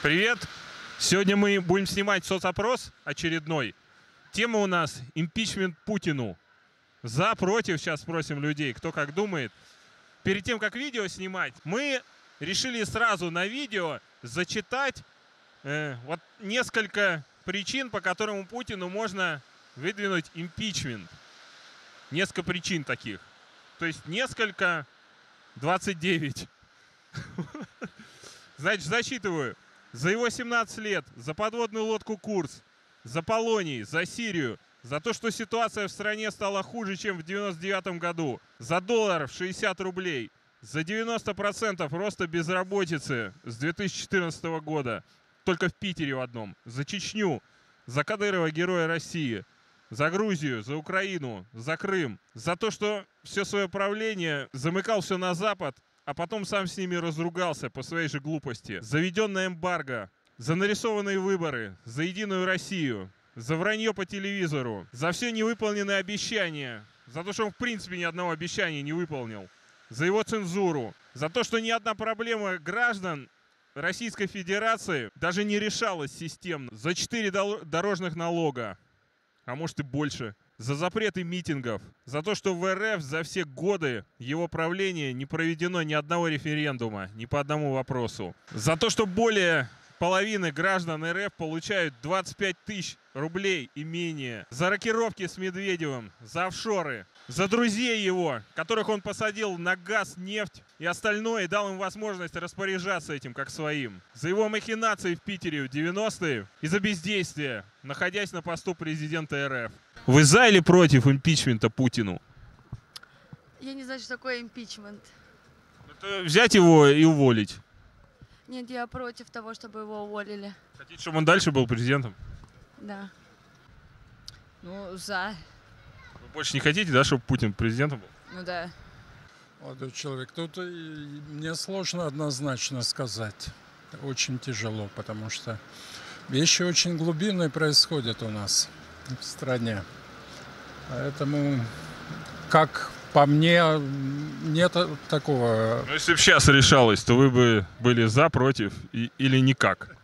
Привет! Сегодня мы будем снимать соцопрос очередной. Тема у нас импичмент Путину. За, против, сейчас спросим людей, кто как думает. Перед тем, как видео снимать, мы решили сразу на видео зачитать э, вот несколько причин, по которым Путину можно выдвинуть импичмент. Несколько причин таких. То есть несколько, 29. Значит, зачитываю. За его 17 лет, за подводную лодку «Курс», за Полоний, за Сирию, за то, что ситуация в стране стала хуже, чем в 99 году, за доллар в 60 рублей, за 90% роста безработицы с 2014 года, только в Питере в одном, за Чечню, за Кадырова, героя России, за Грузию, за Украину, за Крым, за то, что все свое правление замыкал все на Запад а потом сам с ними разругался по своей же глупости. Заведенная эмбарго, за нарисованные выборы, за Единую Россию, за вранье по телевизору, за все невыполненные обещания, за то, что он в принципе ни одного обещания не выполнил, за его цензуру, за то, что ни одна проблема граждан Российской Федерации даже не решалась системно, за четыре дорожных налога, а может и больше – за запреты митингов, за то, что в РФ за все годы его правления не проведено ни одного референдума, ни по одному вопросу, за то, что более половины граждан РФ получают 25 тысяч рублей и менее, за рокировки с Медведевым, за офшоры, за друзей его, которых он посадил на газ, нефть и остальное, и дал им возможность распоряжаться этим как своим. За его махинации в Питере в 90-е и за бездействие, находясь на посту президента РФ. Вы за или против импичмента Путину? Я не знаю, что такое импичмент. Это взять его и уволить. Нет, я против того, чтобы его уволили. Хотите, чтобы он дальше был президентом? Да. Ну, за. Вы больше не хотите, да, чтобы Путин президентом был? Ну да. Молодой человек, тут мне сложно однозначно сказать. Очень тяжело, потому что вещи очень глубинные происходят у нас в стране. Поэтому, как по мне, нет такого... Ну, если бы сейчас решалось, то вы бы были за, против и, или никак?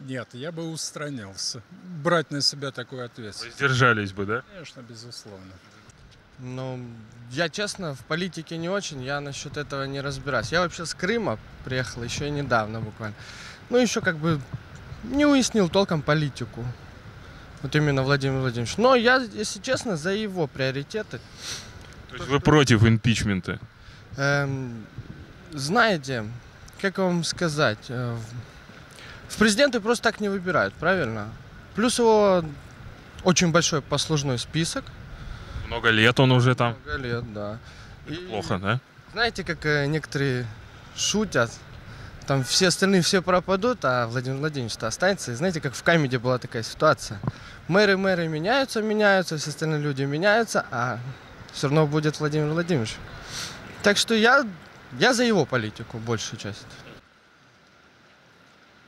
Нет, я бы устранялся. Брать на себя такую ответственность. Воздержались бы, да? Конечно, безусловно. Ну, я честно, в политике не очень, я насчет этого не разбираюсь. Я вообще с Крыма приехал еще недавно буквально. Ну, еще как бы не уяснил толком политику. Вот именно Владимир Владимирович. Но я, если честно, за его приоритеты. То есть вы против импичмента? Эм, знаете, как вам сказать, э, в президенты просто так не выбирают, правильно? Плюс его очень большой послужной список. Много лет он уже там. Много лет, да. И, Плохо, да? Знаете, как э, некоторые шутят, там все остальные все пропадут, а Владимир Владимирович-то останется. И знаете, как в Камеди была такая ситуация. Мэры, мэры меняются, меняются, все остальные люди меняются, а все равно будет Владимир Владимирович. Так что я, я за его политику, большую часть.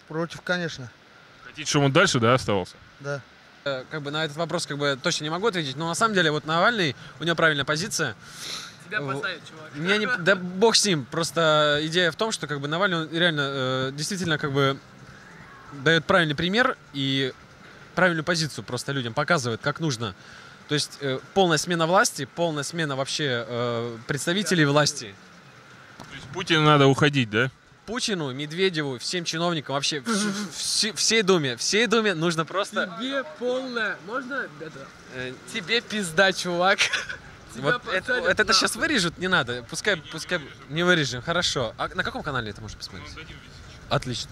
Против, конечно. Хотите, чтобы он дальше, да, оставался? Да. Э, как бы на этот вопрос как бы точно не могу ответить, но на самом деле вот Навальный, у него правильная позиция. Тебя поставить, чувак. Меня не, да бог с ним. Просто идея в том, что как бы Навальный он реально э, действительно как бы дает правильный пример и правильную позицию просто людям показывает, как нужно. То есть э, полная смена власти, полная смена вообще э, представителей власти. То есть Путину надо уходить, да? Путину, Медведеву, всем чиновникам, вообще вс всей Думе, всей Думе нужно просто... Тебе полная, можно это? Э, тебе пизда, чувак. Вот это, это, это сейчас вырежут, не надо. Пускай, пускай не вырежем, хорошо. А на каком канале это можно посмотреть? Отлично.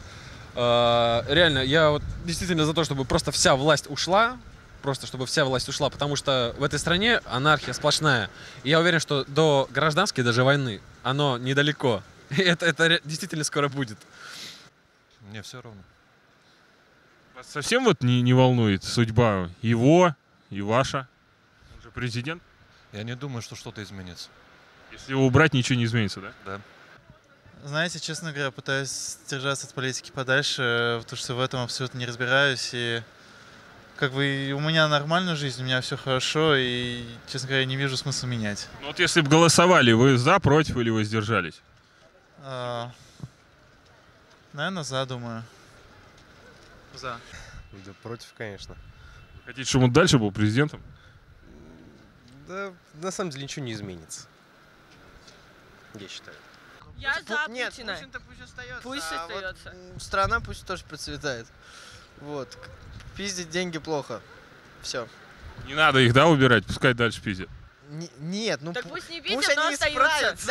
Uh, реально, я вот действительно за то, чтобы просто вся власть ушла, просто чтобы вся власть ушла, потому что в этой стране анархия сплошная. И я уверен, что до гражданской даже войны оно недалеко. И это, это действительно скоро будет. Мне все равно. Вас совсем вот не, не волнует судьба его и ваша? Он же президент. Я не думаю, что что-то изменится. Если его убрать, ничего не изменится, да? Да. Знаете, честно говоря, пытаюсь держаться от политики подальше, потому что в этом абсолютно не разбираюсь. И как бы у меня нормальная жизнь, у меня все хорошо, и, честно говоря, не вижу смысла менять. Ну вот если бы голосовали, вы за, против или воздержались? А, Наверное, за, думаю. За. Да против, конечно. Хотите, чтобы он дальше был президентом? Да, на самом деле ничего не изменится. Я считаю. Я за Нет, Путина. Путин-то пусть остается. Пусть а вот, остается. м, страна пусть тоже процветает. Вот. Пиздить деньги плохо. Все. Не надо их, да, убирать, пускай дальше пиздят. нет, ну Так пу- пусть не пусть видят, но они остаются. исправятся.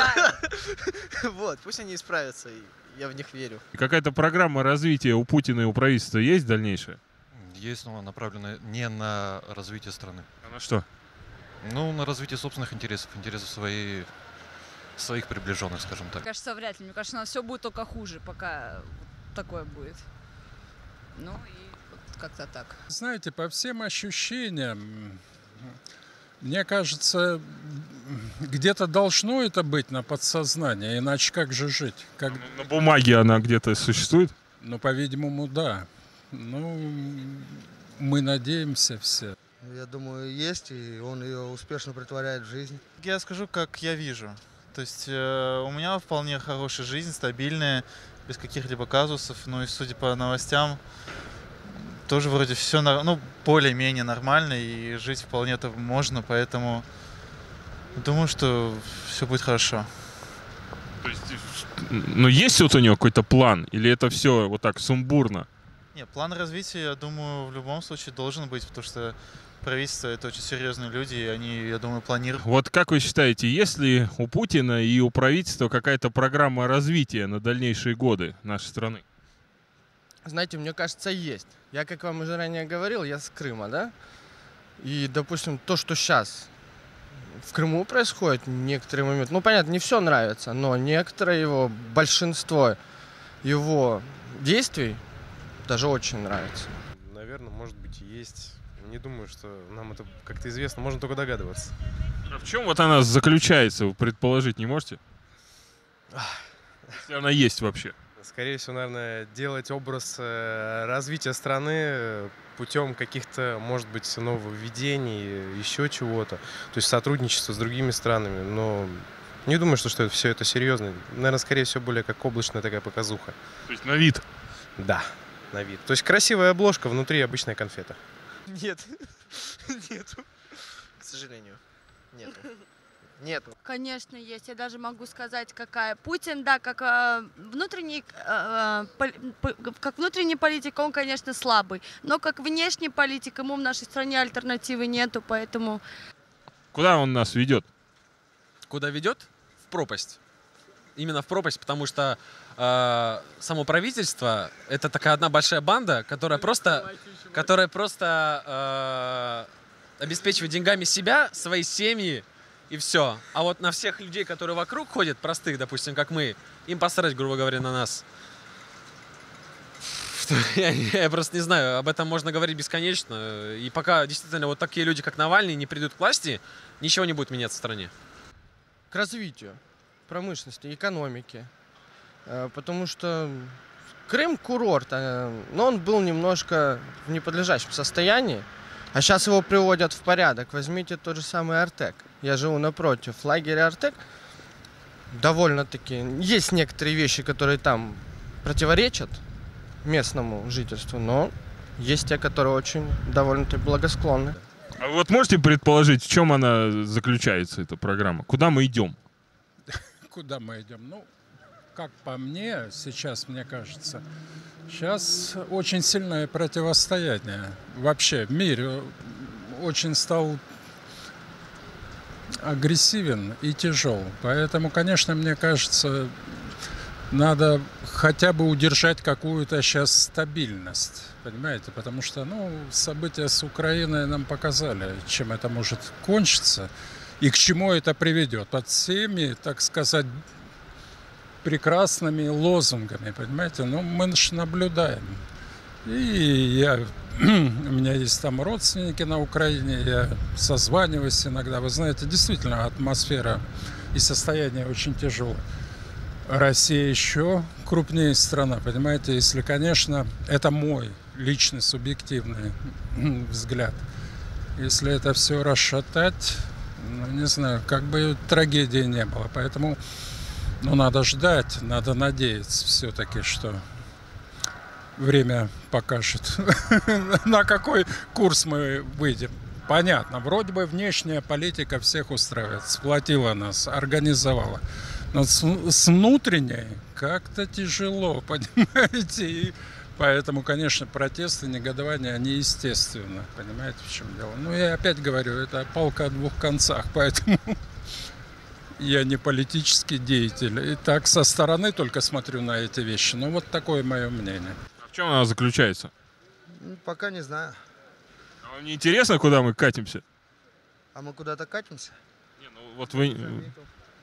Да. вот, пусть они исправятся. и Я в них верю. И Какая-то программа развития у Путина и у правительства есть дальнейшая? Есть, но она направлена не на развитие страны. А на что? Ну, на развитие собственных интересов, интересов своей, своих приближенных, скажем так. Мне кажется, вряд ли. Мне кажется, у нас все будет только хуже, пока такое будет. Ну и вот как-то так. Знаете, по всем ощущениям, мне кажется, где-то должно это быть на подсознании, иначе как же жить? Как... На бумаге она где-то существует? Ну, по-видимому, да. Ну, мы надеемся все. Я думаю, есть, и он ее успешно притворяет в жизнь. Я скажу, как я вижу. То есть э, у меня вполне хорошая жизнь, стабильная, без каких-либо казусов. Ну и судя по новостям, тоже вроде все, ну, более-менее нормально, и жить вполне это можно, поэтому думаю, что все будет хорошо. То есть, ну, есть вот у него какой-то план? Или это все вот так сумбурно? Нет, план развития, я думаю, в любом случае должен быть, потому что правительство это очень серьезные люди, и они, я думаю, планируют. Вот как вы считаете, есть ли у Путина и у правительства какая-то программа развития на дальнейшие годы нашей страны? Знаете, мне кажется, есть. Я, как вам уже ранее говорил, я с Крыма, да? И, допустим, то, что сейчас в Крыму происходит, некоторые моменты, ну, понятно, не все нравится, но некоторое его, большинство его действий даже очень нравится. Наверное, может быть, есть. Не думаю, что нам это как-то известно. Можно только догадываться. А в чем вот она заключается, вы предположить не можете? Если она есть вообще. Скорее всего, наверное, делать образ э, развития страны э, путем каких-то, может быть, нововведений, еще чего-то. То есть сотрудничество с другими странами. Но не думаю, что, что это, все это серьезно. Наверное, скорее всего, более как облачная такая показуха. То есть на вид. Да, на вид. То есть красивая обложка, внутри обычная конфета. Нет, нету. К сожалению, нету. Нету. Конечно, есть. Я даже могу сказать, какая. Путин, да, как э, внутренний, э, пол- п- как внутренний политик, он, конечно, слабый. Но как внешний политик, ему в нашей стране альтернативы нету, поэтому Куда он нас ведет? Куда ведет? В пропасть. Именно в пропасть, потому что э, само правительство это такая одна большая банда, которая просто, которая просто э, обеспечивает деньгами себя, свои семьи и все. А вот на всех людей, которые вокруг ходят, простых, допустим, как мы, им посрать, грубо говоря, на нас. Я, я просто не знаю, об этом можно говорить бесконечно. И пока действительно вот такие люди, как Навальный, не придут к власти, ничего не будет меняться в стране. К развитию промышленности, экономики. Э, Потому что Крым курорт, э, но он был немножко в неподлежащем состоянии. А сейчас его приводят в порядок. Возьмите тот же самый Артек. Я живу напротив лагеря Артек. Довольно-таки есть некоторые вещи, которые там противоречат местному жительству, но есть те, которые очень довольно-таки благосклонны. А вот можете предположить, в чем она заключается, эта программа? Куда мы идем? Куда мы идем? Ну, как по мне, сейчас, мне кажется, сейчас очень сильное противостояние. Вообще в мире очень стал агрессивен и тяжел. Поэтому, конечно, мне кажется, надо хотя бы удержать какую-то сейчас стабильность. Понимаете? Потому что, ну, события с Украиной нам показали, чем это может кончиться и к чему это приведет. Под всеми, так сказать, прекрасными лозунгами, понимаете? Ну, мы же наблюдаем. И я, у меня есть там родственники на Украине, я созваниваюсь иногда. Вы знаете, действительно, атмосфера и состояние очень тяжелое. Россия еще крупнее страна, понимаете, если, конечно, это мой личный субъективный взгляд. Если это все расшатать, не знаю, как бы трагедии не было. Поэтому, ну, надо ждать, надо надеяться все-таки, что время покажет, на какой курс мы выйдем. Понятно, вроде бы внешняя политика всех устраивает, сплотила нас, организовала. Но с, с внутренней как-то тяжело, понимаете? И поэтому, конечно, протесты, негодования, они естественны. Понимаете, в чем дело? Ну, я опять говорю, это палка о двух концах, поэтому я не политический деятель. И так со стороны только смотрю на эти вещи. Ну, вот такое мое мнение. А в чем она заключается? Ну, Пока не знаю. А вам не интересно, куда мы катимся? А мы куда-то катимся? Не, ну вот вы...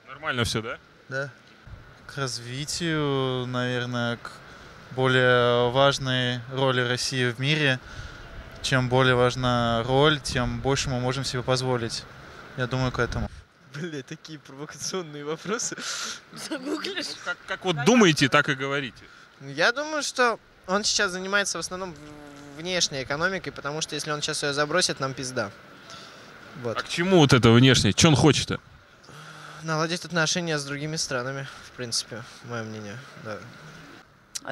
Нормально все, да? Да. К развитию, наверное, к более важной роли России в мире. Чем более важна роль, тем больше мы можем себе позволить. Я думаю, к этому. Бля, такие провокационные вопросы. Загуглишь? Как, как вот думаете, так и говорите. Я думаю, что он сейчас занимается в основном внешней экономикой, потому что если он сейчас ее забросит, нам пизда. Вот. А к чему вот это внешнее? Что он хочет-то? Наладить отношения с другими странами, в принципе, мое мнение. Да.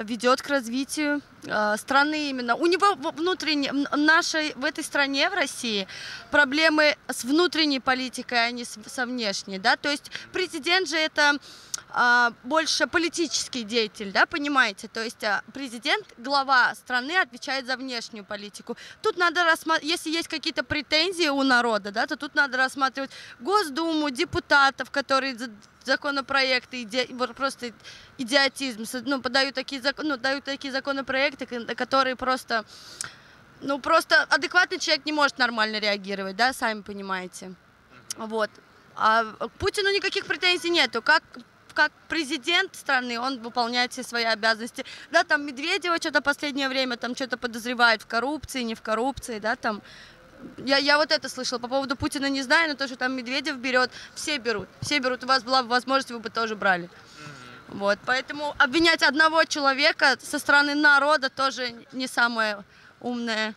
Ведет к развитию страны именно. У него внутренне, нашей, в этой стране, в России, проблемы с внутренней политикой, а не со внешней, да, то есть президент же это а, больше политический деятель, да, понимаете, то есть а, президент, глава страны отвечает за внешнюю политику. Тут надо рассматривать, если есть какие-то претензии у народа, да, то тут надо рассматривать Госдуму, депутатов, которые за- законопроекты, иде- просто идиотизм, ну, подают такие, зак- ну, дают такие законопроекты, ко- которые просто, ну, просто адекватный человек не может нормально реагировать, да, сами понимаете. Вот. А к Путину никаких претензий нету. Как как президент страны, он выполняет все свои обязанности. Да, там Медведева что-то последнее время там что-то подозревают в коррупции, не в коррупции, да, там. Я, я вот это слышала. По поводу Путина не знаю, но то, что там Медведев берет, все берут. Все берут. У вас была бы возможность, вы бы тоже брали. Вот, поэтому обвинять одного человека со стороны народа тоже не самое умное